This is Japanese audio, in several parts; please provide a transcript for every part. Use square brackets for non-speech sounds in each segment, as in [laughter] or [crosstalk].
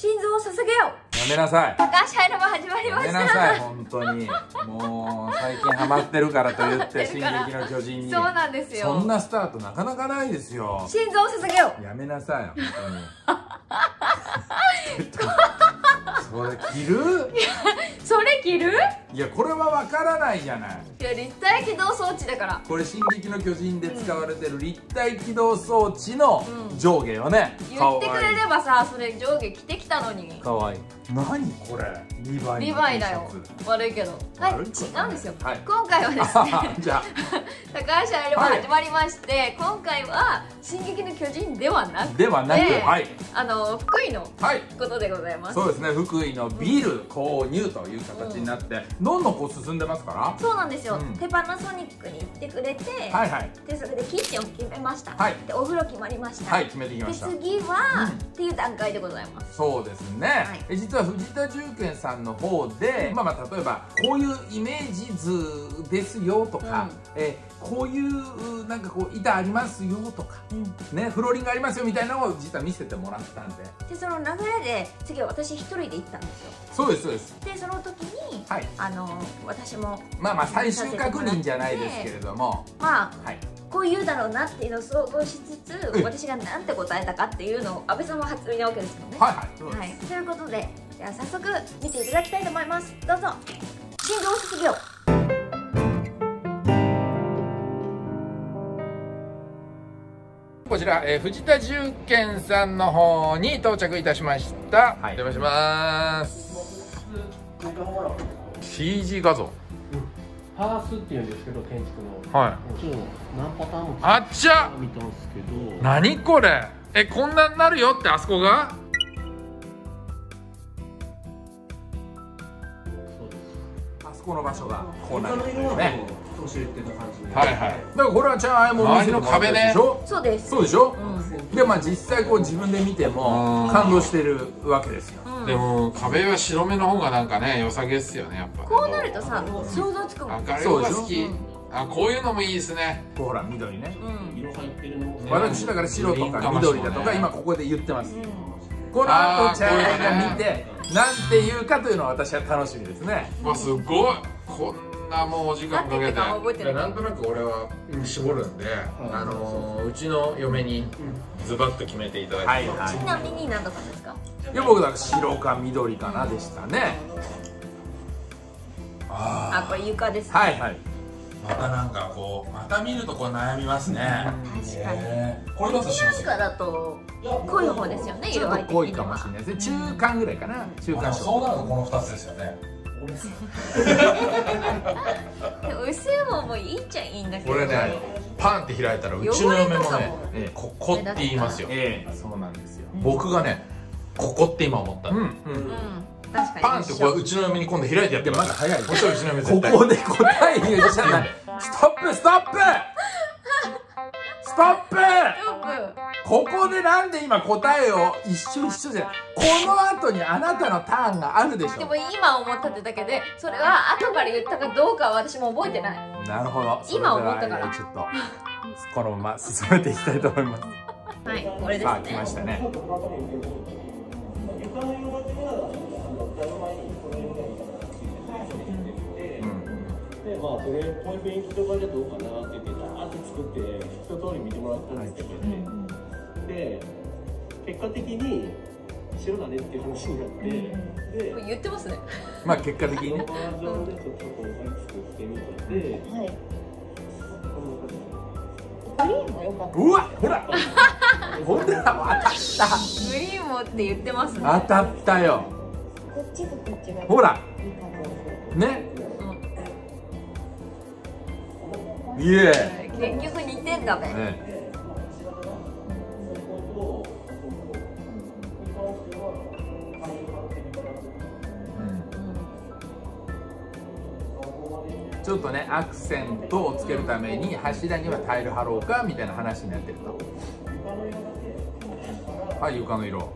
心臓を捧げよう。やめなさい。高橋入れば始まりやました。めなさい本当に。もう最近ハマってるからと言って「進撃の巨人に」そうなんですよ。そんなスタートなかなかないですよ。心臓を捧げよう。やめなさい本当に [laughs] それ着る？それ切る？いやこれはわからないじゃない。いや立体起動装置だから。これ「進撃の巨人」で使われてる立体起動装置のうん。上下よね、言ってくれればさそれ上下着てきたのに。かわいい。何これ？リヴァイのリヴァイだよ悪いけど。はい違うんですよ、はい。今回はですね。[laughs] じゃあ。[laughs] 高橋愛れば始まりまして、今回は「進撃の巨人」ではなくてではなく、はい。あの福井のはい。ことでございます。そうですね福井のビル購入という形になって、どんどんこう進んでますかそうなんですよ、うん。手パナソニックに行ってくれて、らはいはい。でそれでキッチンを決めました、はい。でお風呂決まりました、はい決めてきまでした。次は、うん。っていう段階でございます。そうですね、はい。え実は藤田重健さんの方で、まあまあ例えばこういうイメージ図ですよとか、うん。えこういうなんかこう板ありますよとかうん。ねフローリングありますよみたいなのを実は見せてもらったんで。でその流れで次は私一人で行ったんですよ。そうですそうです。でその時にはい。あの私もまあまあ最終確認じゃないですけれども。まあはい。こう言うだろうなっていうのを想像しつつえ私が何て答えたかっていうのを安倍さんも初耳なわけですよね。はいはいそうです。はい、ということでじゃあ早速見ていただきたいと思います。どうぞ。心臓卒業こちら、えー藤田重健さんの方に到着いたしました。はいお邪魔します。CG 画像。パースっていうんですけど建築のはい。もちろん何パターンもあっちゃ見たんですけど何これえ、こんなになるよってあそこが？そうですあそこの場所がこうなる他の色はね。もう年言ってた感じで。はいはい。だからこれはちゃんも周りの壁ね。でしょ？そうです。そうでしょ？うで、まあ実際こう自分で見てもうん。感動してるわけですよ。ん、うん、でも壁は白目の方がなんかね良さげっすよねやっぱ。ねこうなるとさ想像つくもん明るい方が好き。そうでしょ？あこういうのもいいですね。こうほら、緑ね。うん。色入ってるの私だから白とか緑だとか今ここで言ってます。うん。この後ちゃんあーが見てなんて言うかというのは私は楽しみですね。わすごい。こんなもうお時間かけて。なんとなく俺は絞るんで、あのーうちの嫁にズバッと決めていただいて、はいはい。ちなみに何とかですか？いや僕だから白か緑かなでしたね。あこれ床ですね。はい。はい。またなんかこうまた見るとこう悩みますね。確かに。ね。これだとしますかだと濃い方ですよねちょっ色合い的と濃いかもしれないですね。中間ぐらいかな。中間そうなるとこの2つですよねでも薄い。[laughs] 方もいいっちゃいいんだけど。これねパンって開いたらうちの嫁もねええここって言いますよ。ええそうなんですよ。僕がねここって今思ったの、うん。うん。うん。確かに。パンってこれうちの嫁に今度開いてやってまだ早いもちろんうちの嫁こ絶対。こで答え言うじゃない。ストップストップストップ！ここでなんで今答えを一緒一緒じゃないこの後にあなたのターンがあるでしょ。でも今思ったってだけでそれは後から言ったかどうかは私も覚えてない。なるほど。今思ったから。ちょっとこのまま進めていきたいと思います。はい。これですさあ来ねましたね。でまあそれこういう雰囲気とかじゃどうかなって言って作って一通り見てもらったんですけどね、で結果的に白だねっていう話になって、でこれ言ってますね。まあ結果的にね。このバージョンでちょっとこう作ってみたんで、はい。こんな感じグリーンも良かった。うわほら。ほら当たった。グリーンもって言ってますね。当たったよ。こっちとこっちがほら。ねな、いえうん、結局似てんだね。ねちょっとねアクセントをつけるために柱にはタイル貼ろうかみたいな話になってると。はい床の色。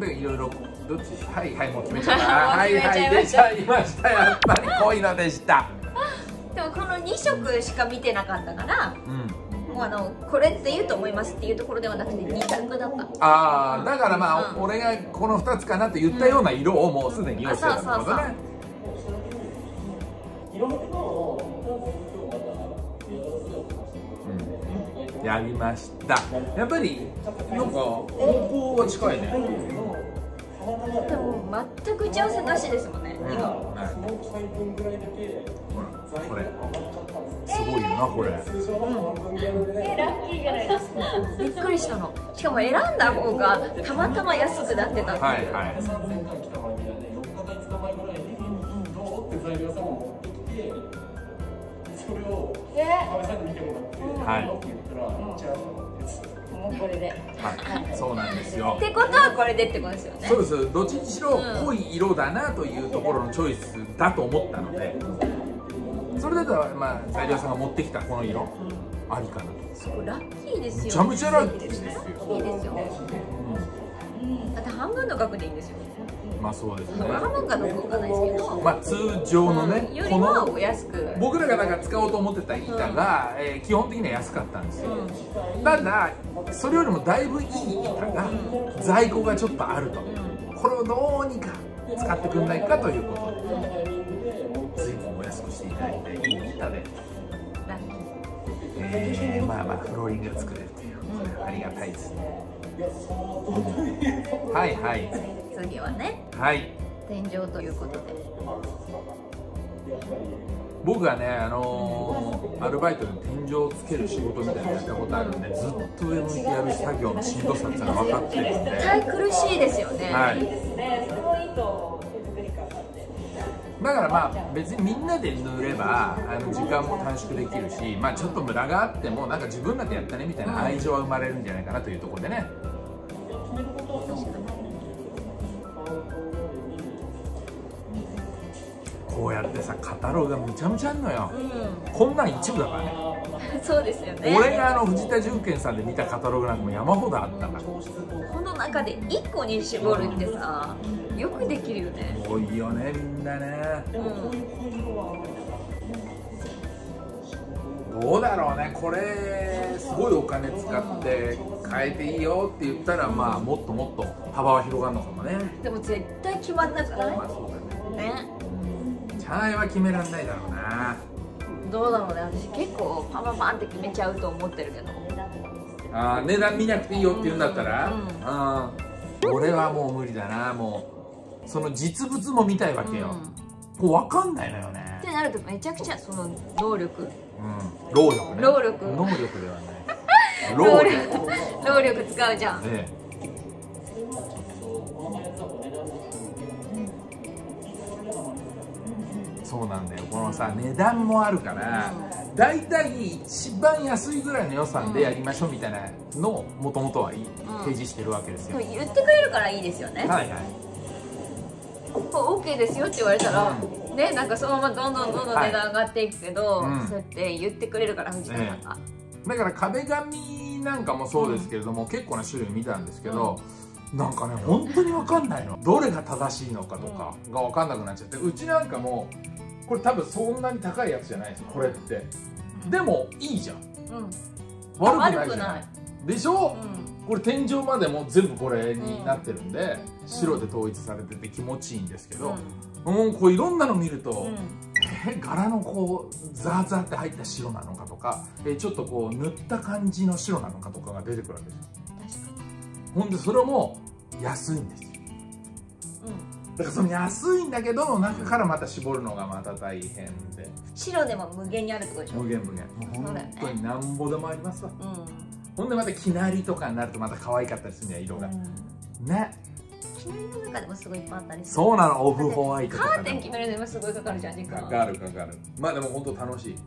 でいろいろどっち？はいはいもう決めちゃった。はいはい出ちゃいました。やっぱり濃いのでした。でもこの2色しか見てなかったからうん。もあのこれって言うと思いますっていうところではなくて二択だった。ああだからまあ、うん。俺がこの2つかなって言ったような色をもうすでに用意してたってことうやりました。やっぱりなんか方向が近いねでも全く打ち合わせなしですもんねうん。今。はい。4回分ぐらいだけほらこれすすごいよなこれ通常の半分ぐらいのねラッキーじゃないですか。びっくりしたの。しかも選んだ方がたまたま安くなってた。はいはい。3000回来た前にはね4日か5日前ぐらいにどうって材料屋さんも持ってきてそれをえ。安倍さんに見てもらってはい。って言ったら「じゃあです」もうこれで。はい。そうなんですよ。ってことはこれでってことですよね。そうです。どっちにしろうん濃い色だなというところのチョイスだと思ったのでそれだったらまあ材料屋さんが持ってきたこの色ありかなと。そうラッキーですよめちゃめちゃラッキーですよ。いいですよだって半分の額でいいんですよまあそうですね。半分かどうかわかんないですけど。まあ通常のねよりこはのお安く。僕らがなんか使おうと思ってた板が、えー基本的には安かったんですよ、ただそれよりもだいぶいい板が在庫がちょっとあると、これをどうにか使ってくんないかということ。で随分お安くしていただいていい板で、ラッキー。えーまあまあフローリングが作れるというこれありがたいですね。はいはい次はね。はい。天井ということで。僕がね、あのーアルバイトで天井をつける仕事みたいなのやったことあるんでずっと上向いてやる作業のしんどさっていうのが分かってるんで、絶対苦しいですよね、はい、だからまあ別にみんなで塗ればあの時間も短縮できるし、まあ、ちょっとムラがあってもなんか自分らでやったねみたいな愛情は生まれるんじゃないかなというところでね、こうやってさカタログがむちゃむちゃあんのよ、こんなん一部だからね。う [laughs] んそうですよね。俺があの藤田重健さんで見たカタログなんかも山ほどあったから。この中で1個に絞るってさよくできるよね。多いよねみんなね。うん。どうだろうね。これすごいお金使って変えていいよって言ったらまあもっともっと幅は広がるのかもね。でも絶対決まんなくない？まあそうだね。ねチャーイは決めらんないだろうな。どうだろうね。私結構パンパンパンって決めちゃうと思ってるけど。あー値段見なくていいよって言うんだったら、うんあー。俺はもう無理だなもう。その実物も見たいわけよ、こう分かんないのよね。ってなるとめちゃくちゃその能力。うん。労力ね。労力。能力ではない。[laughs] 労力。労力。使うじゃん。ねそうなんだよ。このさ値段もあるからだいたい一番安いぐらいの予算でやりましょうみたいなのをもともとはいい提示してるわけですよ、でも言ってくれるからいいですよね、はいはい。OK ですよって言われたら、うねなんかそのままどんどんどんどん値段上がっていくけど、うん。そうやって言ってくれるから藤田さんが、だから壁紙なんかもそうですけれども、結構な種類見たんですけど、なんかね本当に分かんないの。どれが正しいのかとかが分かんなくなっちゃってうちなんかもこれ多分そんなに高いやつじゃないですよこれって。でもいいじゃん。うん。悪くないじゃない。いでしょ、うん。これ天井までも全部これになってるんで、白で統一されてて気持ちいいんですけど、もうこういろんなの見ると、うん。え柄のこうザーザーって入った白なのかとかえちょっとこう塗った感じの白なのかとかが出てくるわけですよほんでそれも安いんですよ。うんだからその安いんだけど中からまた絞るのがまた大変で。白でも無限にあるってことでしょ？無限無限。本当になんぼでもありますわ。うほんでまたきなりとかになるとまた可愛かったりするんだよ色が、ん、うん、ね決めの中でもすごいいっぱいあったりする。そうなの。オフホワイトカーテン決めるのにもすごいかかるじゃん時間かかるかかる。まあでも本当楽しい。うん。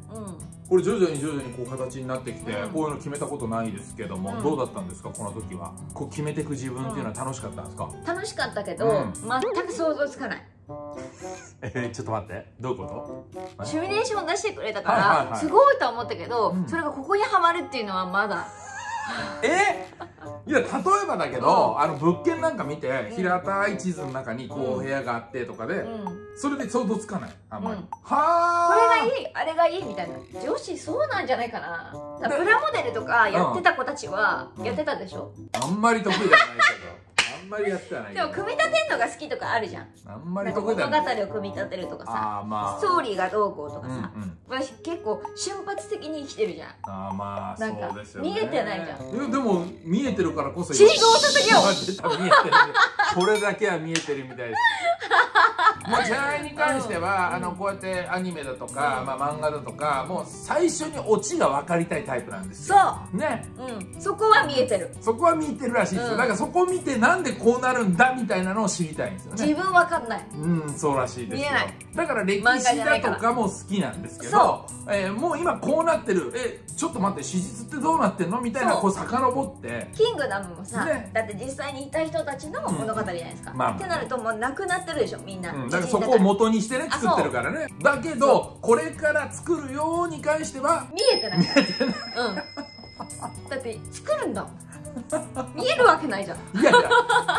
これ徐々に徐々にこう形になってきて、うん。こういうの決めたことないですけども、うん。どうだったんですかこの時は？こう決めていく自分っていうのは楽しかったんですか、楽しかったけど、うん。全く想像つかない。えーちょっと待って。どういうこと？シミュレーション出してくれたから、はいはいはい。すごいとは思ったけど、うん。それがここにはまるっていうのはまだえ？いや例えばだけど、あの物件なんか見て、平たい地図の中にこう部屋があってとかで、うん。それで想像つかないあんまり、うん。はあ。これがいいあれがいいみたいな。女子そうなんじゃないかな。プラモデルとかやってた子たちはやってたでしょ、あんまり得意じゃないけど。あんまりやってはないでも組み立てるのが好きとかあるじゃん。あんまり得意じゃない。を組み立てるとかさあーまあ。ストーリーがどうこうとかうんさ、うん。私結構瞬発的に生きてるじゃん。あーまあなんかそうですよね。見えてないじゃん。いやでも見えてるからこそ心臓卒業出た見えてる。これだけは見えてるみたいですもうチャイに関しては、あのこうやってアニメだとか、まあ、漫画だとかもう最初にオチが分かりたいタイプなんですそよね。ううん。そこは見えてる。そこは見てるらしいですよ、うん。だからそこを見てなんでこうなるんだみたいなのを知りたいんですよね。自分わかんない。うんそうらしいですよ。見えない。だから歴史だとかも好きなんですけそど、えーもう今こうなってる。えちょっと待って史実ってどうなってんのみたいなこう遡って。キングダムもさ、ね。だって実際にいた人たちの物語じゃないですか、うん。まあ。ってなるともうなくなってるでしょみんな、うん、だからそこを元にしてねあ作ってるからね。だけどこれから作るように関しては見えてない。うん。だって作るんだ。もん見えるわけないじゃん。いやいや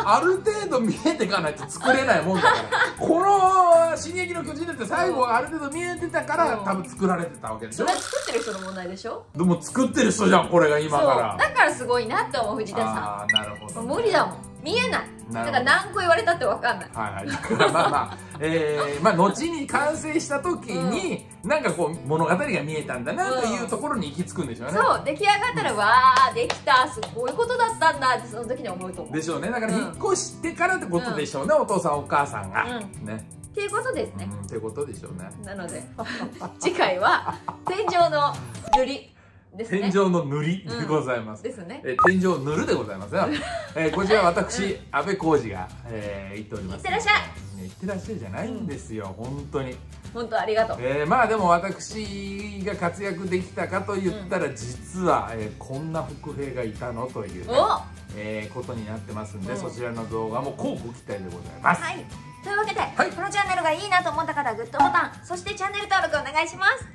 ある程度見えていかないと作れないもんだから。[laughs] この「進撃の巨人」だって最後はある程度見えてたからうん。多分作られてたわけでしょ。それは作ってる人の問題でしょ？でも作ってる人じゃんこれが今から。だからすごいなって思う藤田さああなるほど、ん無理だもん。見えないだから何個言われたって分かんない。はいはい、だからまあまあ、えー、まあ後に完成した時に、なんかこう物語が見えたんだなというところに行き着くんでしょうね、そう出来上がったら、わあできたすこういうことだったんだってその時に思うと思う。でしょうね。だからうん。引っ越してからってことでしょうね、お父さん。お母さんが、うね、っていうことですね。うん、ってことでしょうね。なので [laughs] 次回は天井の塗りですね。天井の塗りでございます、ですね。えー天井を塗るでございますよ、[laughs] えーこちら私、安倍浩二が、えー言っております。いってらっしゃい。ねいってらっしゃいじゃないんですよ、本当に。本当ありがとう。えーまあでも私が活躍できたかと言ったら実は、えーこんな伏兵がいたのというね、お！えーことになってますんで、うん。そちらの動画も乞うご期待でございます、はい。というわけで、はい。このチャンネルがいいなと思った方はグッドボタンそしてチャンネル登録お願いします。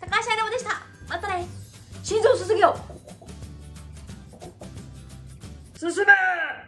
高橋愛レオでした。またね心臓すすげよ進め！